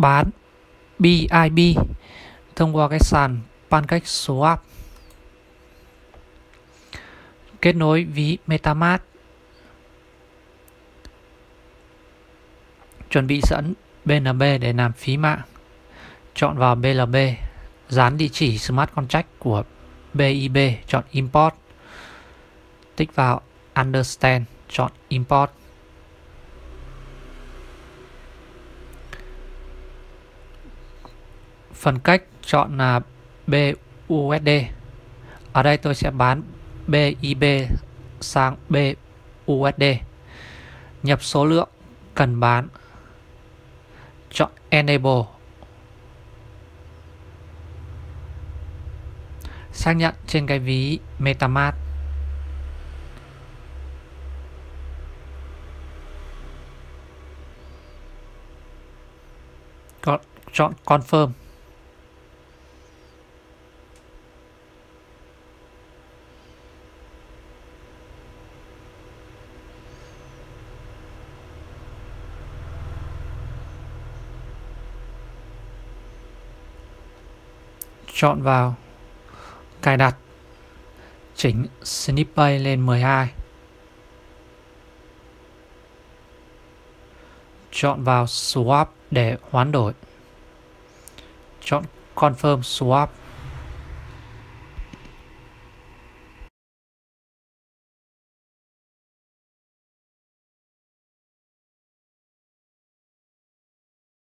bán BIB thông qua cái sàn PancakeSwap. Kết nối ví MetaMask. Chuẩn bị sẵn BNB để làm phí mạng. Chọn vào BLB, dán địa chỉ smart contract của BIB, chọn import. Tích vào understand, chọn import. Phần cách chọn là BUSD. Ở đây tôi sẽ bán BIB sang BUSD. Nhập số lượng cần bán. Chọn Enable. Xác nhận trên cái ví MetaMask. Chọn Confirm. Chọn vào. Cài đặt. Chỉnh snippet lên 12 chọn vào Swap để hoán đổi. Chọn Confirm Swap.